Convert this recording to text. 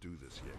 Do this yet.